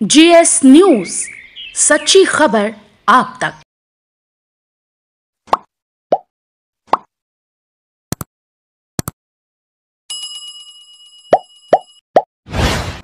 GS news सच्ची खबर आप तक।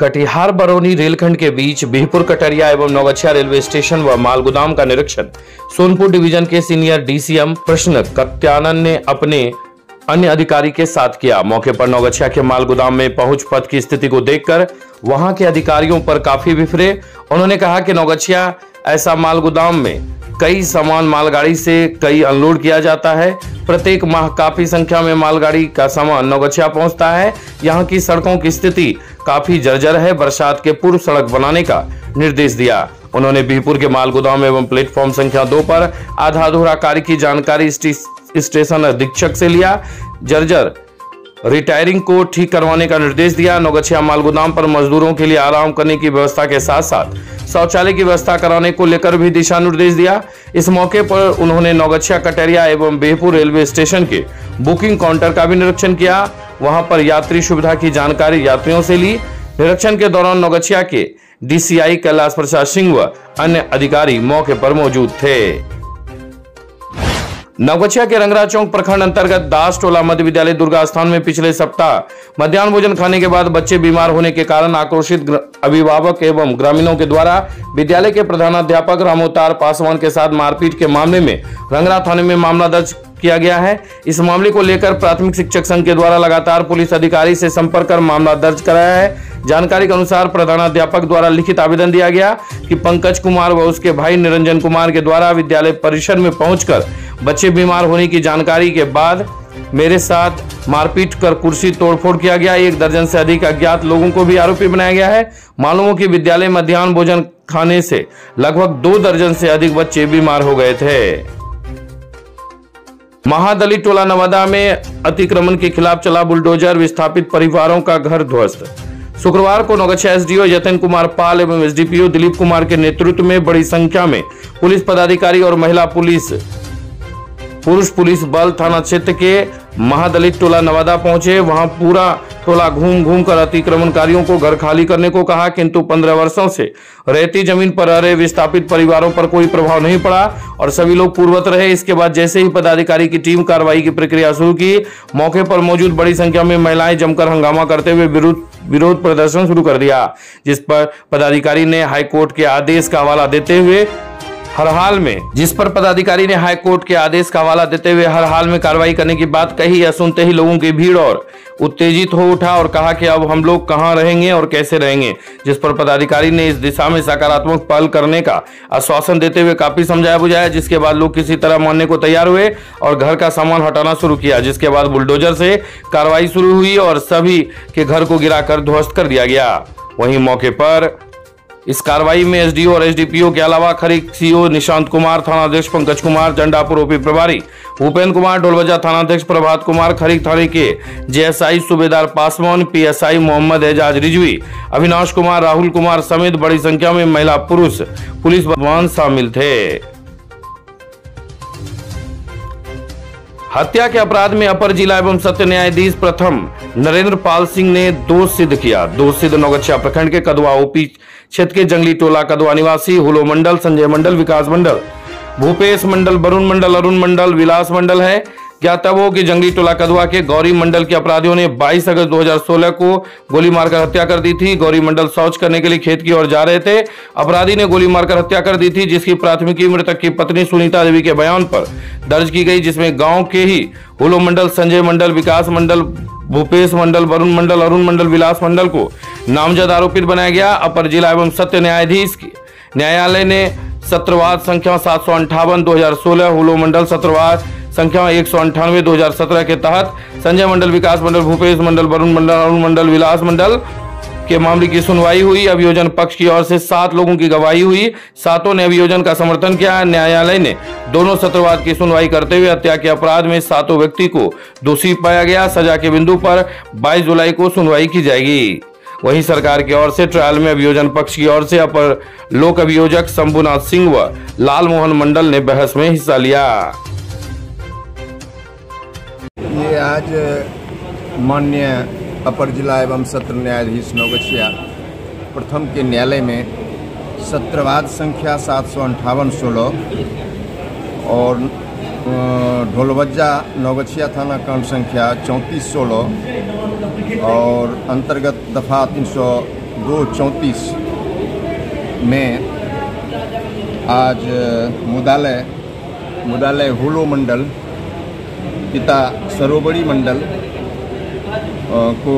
कटिहार बरौनी रेलखंड के बीच बिहपुर कटरिया एवं नौगछिया रेलवे स्टेशन व मालगोदाम का निरीक्षण। सोनपुर डिवीज़न के सीनियर डीसीएम प्रश्न कत्यानंद ने अपने अन्य अधिकारी के साथ किया। मौके पर नौगछिया के माल गोदाम में पहुँच पथ की स्थिति को देखकर वहाँ के अधिकारियों पर काफ़ी विफरे उन्होंने कहा कि नौगछिया ऐसा मालगोदाम में कई सामान मालगाड़ी से कई अनलोड किया जाता है। प्रत्येक माह काफ़ी संख्या में मालगाड़ी का सामान नौगछिया पहुँचता है। यहाँ की सड़कों की स्थिति काफ़ी जर्जर है। बरसात के पूर्व सड़क बनाने का निर्देश दिया। उन्होंने बीहपुर के माल गोदाम एवं प्लेटफॉर्म संख्या दो पर आधा अधूरा कार्य की जानकारी स्टेशन अधीक्षक से लिया। जर्जर रिटायरिंग को ठीक करवाने का निर्देश दिया। नौगछिया मालगोदाम पर मजदूरों के लिए आराम करने की व्यवस्था के साथ साथ शौचालय की व्यवस्था कराने को लेकर भी दिशा निर्देश दिया। इस मौके पर उन्होंने नौगछिया कटरिया एवं बेहपुर रेलवे स्टेशन के बुकिंग काउंटर का भी निरीक्षण किया। वहाँ पर यात्री सुविधा की जानकारी यात्रियों से ली। निरीक्षण के दौरान नौगछिया के डीसीआई कैलाश प्रसाद सिंह व अन्य अधिकारी मौके पर मौजूद थे। नवगछिया के रंगरा चौक प्रखंड अंतर्गत दास टोला मध्य विद्यालय दुर्गा स्थान में पिछले सप्ताह मध्यान्ह भोजन खाने के बाद बच्चे बीमार होने के कारण आक्रोशित अभिभावक एवं ग्रामीणों के द्वारा विद्यालय के प्रधानाध्यापक रामोतार पासवान के साथ मारपीट के मामले में रंगरा थाने में मामला दर्ज किया गया है। इस मामले को लेकर प्राथमिक शिक्षक संघ के द्वारा लगातार पुलिस अधिकारी से संपर्क कर मामला दर्ज कराया है। जानकारी के अनुसार प्रधानाध्यापक द्वारा लिखित आवेदन दिया गया कि पंकज कुमार व उसके भाई निरंजन कुमार के द्वारा विद्यालय परिसर में पहुंचकर बच्चे बीमार होने की जानकारी के बाद मेरे साथ मारपीट कर कुर्सी तोड़फोड़ किया गया। एक दर्जन से अधिक अज्ञात लोगों को भी आरोपी बनाया गया है। मालूम हो कि विद्यालय मध्यान्ह भोजन खाने से लगभग दो दर्जन से अधिक बच्चे बीमार हो गए थे। महादलित टोला नवादा में अतिक्रमण के खिलाफ चला बुलडोजर, विस्थापित परिवारों का घर ध्वस्त। शुक्रवार को नौगछिया एसडीओ यतन कुमार पाल एवं एसडीपीओ दिलीप कुमार के नेतृत्व में बड़ी संख्या में पुलिस पदाधिकारी और महिला पुलिस पुरुष पुलिस बल थाना क्षेत्र के महादलित टोला नवादा पहुँचे। वहाँ पूरा टोला घूम घूम कर अतिक्रमणकारियों को घर खाली करने को कहा, किंतु पंद्रह वर्षों से रहती ज़मीन पर रह विस्थापित परिवारों पर कोई प्रभाव नहीं पड़ा और सभी लोग पूर्वत रहे। इसके बाद जैसे ही पदाधिकारी की टीम कार्रवाई की प्रक्रिया शुरू की, मौके पर मौजूद बड़ी संख्या में महिलाएँ जमकर हंगामा करते हुए विरोध विरोध प्रदर्शन शुरू कर दिया, जिस पर पदाधिकारी ने हाईकोर्ट के आदेश का हवाला देते हुए हर हाल में। जिस पर पदाधिकारी ने हाई कोर्ट के आदेश का हवाला देते हुए हर हाल में कार्रवाई करने की बात कही या सुनते ही लोगों की भीड़ और उत्तेजित हो उठा और कहा कि अब हम लोग कहाँ रहेंगे और कैसे रहेंगे। जिस पर पदाधिकारी ने इस दिशा में सकारात्मक पहल करने का आश्वासन देते हुए काफ़ी समझाया बुझाया, जिसके बाद लोग किसी तरह मानने को तैयार हुए और घर का सामान हटाना शुरू किया, जिसके बाद बुलडोजर से कार्रवाई शुरू हुई और सभी के घर को गिराकर ध्वस्त कर दिया गया। वहीं मौके पर इस कार्रवाई में एसडीओ और एसडीपीओ के अलावा खरीक सीओ निशांत कुमार, थानाध्यक्ष पंकज कुमार झंडापुर ओपी प्रभारी भूपेन्द्र कुमार ढोलबजा थानाध्यक्ष प्रभात कुमार, खरीक थाने के जेएसआई सूबेदार पासवान, पीएसआई मोहम्मद एजाज रिजवी, अविनाश कुमार, राहुल कुमार समेत बड़ी संख्या में महिला पुरुष पुलिस जवान शामिल थे। हत्या के अपराध में अपर जिला एवं सत्य न्यायाधीश प्रथम नरेंद्र पाल सिंह ने दोष सिद्ध किया। दोष सिद्ध नौगछिया प्रखंड के कदवा ओपी क्षेत्र के जंगली टोला कदवा निवासी, हुलो मंडल, संजय मंडल, विकास मंडल। भूपेश मंडल, वरुण मंडल, अरुण मंडल, विलास मंडल है। ज्ञातव्य हो कि जंगली टोला कदवा के गौरी मंडल के अपराधियों ने 22 अगस्त 2016 को गोली मारकर हत्या कर दी थी। गौरी मंडल शौच करने के लिए खेत की ओर जा रहे थे। अपराधी ने गोली मारकर हत्या कर दी थी, जिसकी प्राथमिकी मृतक की पत्नी सुनीता देवी के बयान पर दर्ज की गई, जिसमें गाँव के ही हुलो मंडल, संजय मंडल, विकास मंडल भूपेश मंडल, वरुण मंडल, अरुण मंडल, विलास मंडल को नामजद आरोपित बनाया गया। अपर जिला एवं सत्य न्यायाधीश न्यायालय ने सत्रवाद संख्या सात सौ अंठावन, दो हज़ार सोलह, हुलो मंडल सत्रवाद संख्या एक सौ अंठानवे, दो हज़ार सत्रह के तहत संजय मंडल, विकास मंडल, भूपेश मंडल, वरुण मंडल, अरुण मंडल, विलास मंडल के मामले की सुनवाई हुई। अभियोजन पक्ष की ओर से सात लोगों की गवाही हुई। सातों ने अभियोजन का समर्थन किया। न्यायालय ने दोनों सत्रवाद की सुनवाई करते हुए हत्या के अपराध में सातों व्यक्ति को दोषी पाया गया। सजा के बिंदु पर 22 जुलाई को सुनवाई की जाएगी। वहीं सरकार की ओर से ट्रायल में अभियोजन पक्ष की ओर से अपर लोक अभियोजक शंभुनाथ सिंह व लाल मोहन मंडल ने बहस में हिस्सा लिया। ये आज माननीय अपर जिला एवं सत्र न्यायाधीश नवगछिया प्रथम के न्यायालय में सत्रवाद संख्या सात सौ अंठावन सोलह और ढोलवज्जा नौगछिया थाना कांड संख्या चौंतीस सोलह और अंतर्गत दफ़ा तीन सौ दो चौंतीस में आज मुदालय मुदालय हुलो मंडल, पिता सरोबड़ी मंडल को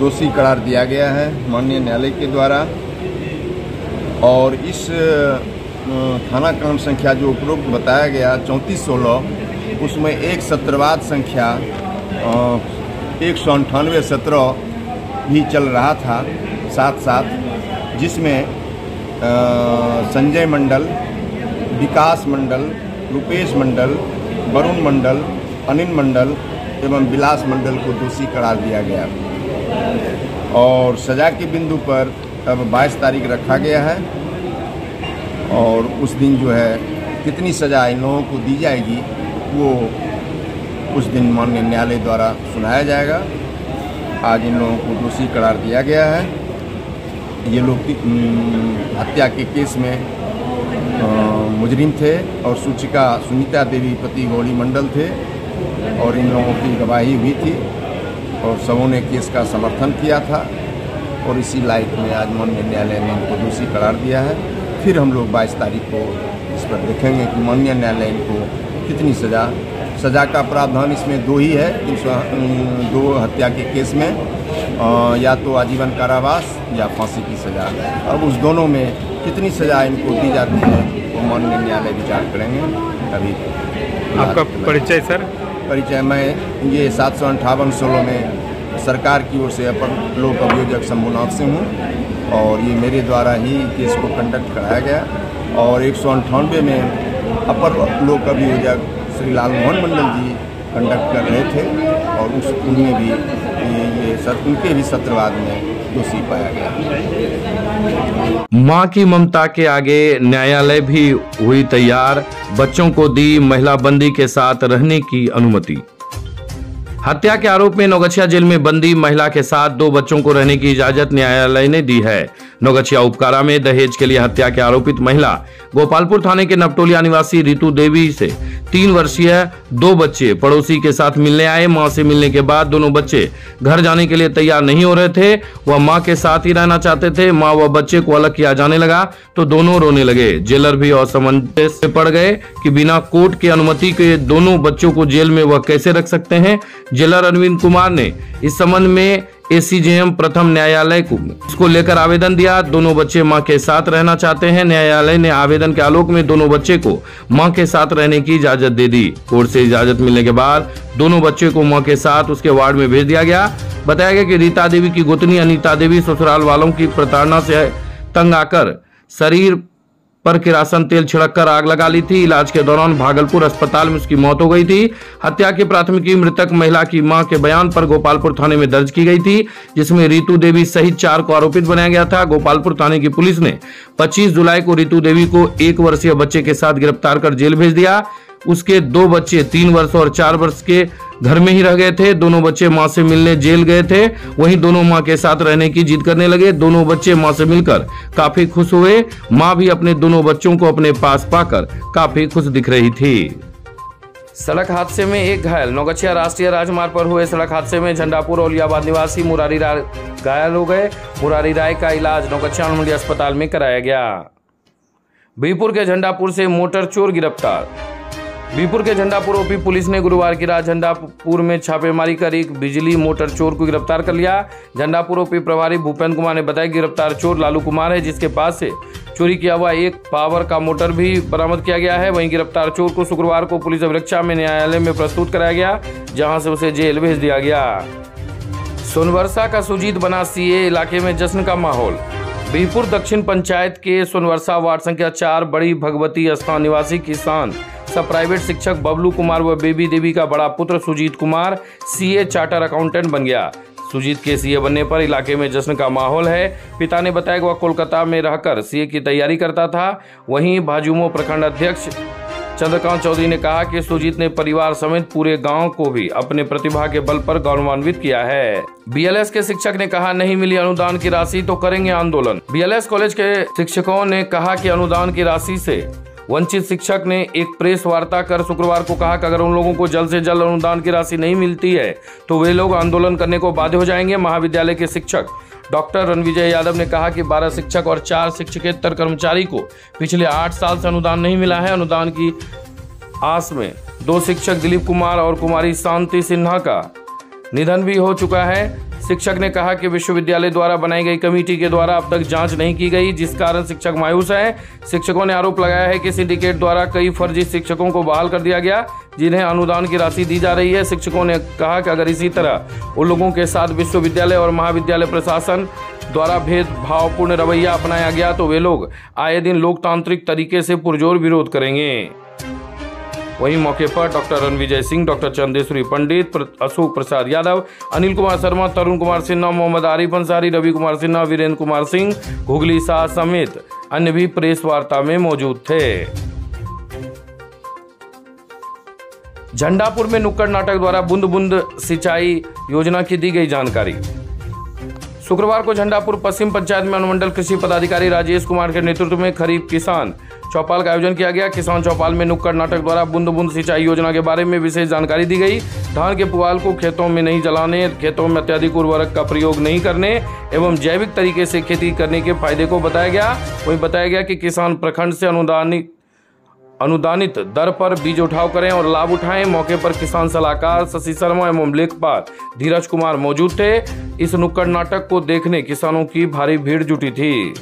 दोषी करार दिया गया है माननीय न्यायालय के द्वारा। और इस थाना कांड संख्या जो उपरोक्त बताया गया, चौंतीस सोलह, उसमें एक सत्रवाद संख्या एक सौ अंठानवे सत्रह भी चल रहा था साथ साथ जिसमें संजय मंडल, विकास मंडल, रुपेश मंडल, वरुण मंडल, अनिल मंडल एवं विलास मंडल को दोषी करार दिया गया। और सजा के बिंदु पर अब 22 तारीख रखा गया है। और उस दिन जो है, कितनी सजा इन लोगों को दी जाएगी, वो उस दिन माननीय न्यायालय द्वारा सुनाया जाएगा। आज इन लोगों को दोषी करार दिया गया है। ये लोग हत्या के केस में मुजरिम थे और सूचिका सुनीता देवी पति गौड़ी मंडल थे। और इन लोगों की गवाही हुई थी और सबों ने केस का समर्थन किया था और इसी लाइट में आज माननीय न्यायालय ने इनको दोषी करार दिया है। फिर हम लोग 22 तारीख को इस पर देखेंगे कि माननीय न्यायालय इनको कितनी सज़ा सज़ा का प्रावधान इसमें दो ही है तीन सौ दो हत्या के केस में अ, या तो आजीवन कारावास या फांसी की सज़ा। अब उस दोनों में कितनी सज़ा इनको दी जाती है वो माननीय न्यायालय विचार करेंगे अभी आपका परिचय सर? परिचय मैं ये सात सौ अंठावन सोलह में सरकार की ओर से अपर लोक अभियोजक शंभुनाथ सिंह हूँ और ये मेरे द्वारा ही केस को कंडक्ट कराया गया। और एक सौ अंठानवे में अपर लोक अभियोजक श्री लाल मोहन मंडल जी कंडक्ट कर रहे थे और उस उनमें भी ये, ये सत, उनके भी सत्रवाद में दोषी पाया गया। माँ की ममता के आगे न्यायालय भी हुई तैयार। बच्चों को दी महिला बंदी के साथ रहने की अनुमति। हत्या के आरोप में नौगछिया जेल में बंदी महिला के साथ। दो बच्चों को रहने की इजाज़त न्यायालय ने दी है। नौगछिया उपकारा में दहेज के लिए हत्या के आरोपित महिला गोपालपुर थाने के नपटोलिया निवासी रितु देवी से तीन वर्षीय दो बच्चे पड़ोसी के साथ मिलने आए। माँ से मिलने के बाद दोनों बच्चे घर जाने के लिए तैयार नहीं हो रहे थे। वह माँ के साथ ही रहना चाहते थे। माँ व बच्चे को अलग किया जाने लगा तो दोनों रोने लगे। जेलर भी असमंजस में पड़ गए कि बिना कोर्ट के अनुमति के दोनों बच्चों को जेल में वह कैसे रख सकते हैं? जेलर अरविंद कुमार ने इस संबंध में एसीजेएम प्रथम न्यायालय को। इसको लेकर आवेदन दिया। दोनों बच्चे माँ के साथ रहना चाहते हैं। न्यायालय ने आवेदन के आलोक में दोनों बच्चे को माँ के साथ रहने की इजाज़त दे दी। कोर्ट से इजाज़त मिलने के बाद दोनों बच्चे को माँ के साथ उसके वार्ड में भेज दिया गया। बताया गया कि रीता देवी की गोतनी अनिता देवी ससुराल वालों की प्रताड़ना से तंग आकर शरीर पर किरासन तेल छिड़ककर आग लगा ली थी। इलाज के दौरान भागलपुर अस्पताल में उसकी मौत हो गई थी। हत्या की प्राथमिकी मृतक महिला की माँ के बयान पर गोपालपुर थाने में दर्ज की गई थी, जिसमें रितु देवी सहित चार को आरोपित बनाया गया था। गोपालपुर थाने की पुलिस ने 25 जुलाई को रितु देवी को एक वर्षीय बच्चे के साथ गिरफ़्तार कर जेल भेज दिया। उसके दो बच्चे, तीन वर्ष और चार वर्ष के घर में ही रह गए थे, दोनों बच्चे माँ से मिलने जेल गए थे। वहीं दोनों माँ के साथ रहने की जिद करने लगे। दोनों बच्चे माँ से मिलकर काफ़ी खुश हुए। माँ भी अपने दोनों बच्चों को अपने पास पाकर काफ़ी खुश दिख रही थी। सड़क हादसे में एक घायल। नौगछिया राष्ट्रीय राजमार्ग पर हुए सड़क हादसे में झंडापुर औलियाबाद निवासी मुरारी राय घायल हो गए। मुरारी राय का इलाज नौगछिया मंडी अस्पताल में कराया गया। बीपुर के झंडापुर से मोटर चोर गिरफ़्तार। बीपुर के झंडापुर ओपी पुलिस ने गुरुवार की रात झंडापुर में छापेमारी कर एक बिजली मोटर चोर को गिरफ़्तार कर लिया। झंडापुर ओपी प्रभारी भूपेंद्र कुमार ने बताया, गिरफ़्तार चोर लालू कुमार है, जिसके पास से चोरी किया हुआ एक पावर का मोटर भी बरामद किया गया है। वहीं गिरफ़्तार चोर को शुक्रवार को पुलिस अभिरक्षा में न्यायालय में प्रस्तुत कराया गया, जहाँ से उसे जेल भेज दिया गया। सोनवर्षा का सुजीत बना सीए इलाके में जश्न का माहौल। बीरपुर दक्षिण पंचायत के सोनवर्षा वार्ड संख्या चार, बड़ी भगवती स्थान, निवासी किसान। सब प्राइवेट शिक्षक बबलू कुमार व बेबी देवी का बड़ा पुत्र Sujit Kumar CA charter accountant बन गया। सुजीत के सीए बनने पर इलाके में जश्न का माहौल है। पिता ने बताया कि वह कोलकाता में रहकर सीए की तैयारी करता था। वहीं भाजुमो प्रखंड अध्यक्ष चंद्रकांत चौधरी ने कहा कि सुजीत ने परिवार समेत पूरे गाँव को भी अपने प्रतिभा के बल पर गौरवान्वित किया है। बीएलएस के शिक्षक ने कहा, नहीं मिली अनुदान की राशि तो करेंगे आंदोलन। बीएलएस कॉलेज के शिक्षकों ने कहा कि अनुदान की राशि से वंचित शिक्षक ने एक प्रेस वार्ता कर शुक्रवार को कहा कि अगर उन लोगों को जल्द से जल्द अनुदान की राशि नहीं मिलती है तो वे लोग आंदोलन करने को बाध्य हो जाएँगे। महाविद्यालय के शिक्षक डॉक्टर रणविजय यादव ने कहा कि 12 शिक्षक और चार शिक्षकेतर कर्मचारी को पिछले आठ साल से अनुदान नहीं मिला है। अनुदान की आस में दो शिक्षक दिलीप कुमार और कुमारी शांति सिन्हा का निधन भी हो चुका है। शिक्षक ने कहा कि विश्वविद्यालय द्वारा बनाई गई कमेटी के द्वारा अब तक जाँच नहीं की गई, जिस कारण शिक्षक मायूस हैं। शिक्षकों ने आरोप लगाया है कि सिंडिकेट द्वारा कई फर्जी शिक्षकों को बहाल कर दिया गया, जिन्हें अनुदान की राशि दी जा रही है। शिक्षकों ने कहा कि अगर इसी तरह उन लोगों के साथ विश्वविद्यालय और महाविद्यालय प्रशासन द्वारा भेदभावपूर्ण रवैया अपनाया गया तो वे लोग आए दिन लोकतांत्रिक तरीके से पुरजोर विरोध करेंगे। वहीं मौके पर डॉक्टर रणविजय सिंह, डॉक्टर चंदेश्वरी पंडित अशोक प्रसाद यादव, अनिल कुमार शर्मा, तरुण कुमार सिन्हा, मोहम्मद आरिफ अंसारी, रवि कुमार सिन्हा, वीरेंद्र कुमार सिंह, घुगली शाह समेत अन्य भी प्रेस वार्ता में मौजूद थे। झंडापुर में नुक्कड़ नाटक द्वारा बूंद बूंद सिंचाई योजना की दी गई जानकारी। शुक्रवार को झंडापुर पश्चिम पंचायत में अनुमंडल कृषि पदाधिकारी राजेश कुमार के नेतृत्व में खरीफ किसान चौपाल का आयोजन किया गया। किसान चौपाल में नुक्कड़ नाटक द्वारा बूंद बूंद सिंचाई योजना के बारे में विशेष जानकारी दी गई। धान के पुआल को खेतों में नहीं जलाने, खेतों में अत्यधिक उर्वरक का प्रयोग नहीं करने एवं जैविक तरीके से खेती करने के फ़ायदे को बताया गया। वहीं बताया गया कि किसान प्रखंड से अनुदानित अनुदानित दर पर बीज उठाव करें और लाभ उठाएँ। मौके पर किसान सलाहकार शशि शर्मा एवं लेखपाल धीरज कुमार मौजूद थे। इस नुक्कड़ नाटक को देखने किसानों की भारी भीड़ जुटी थी।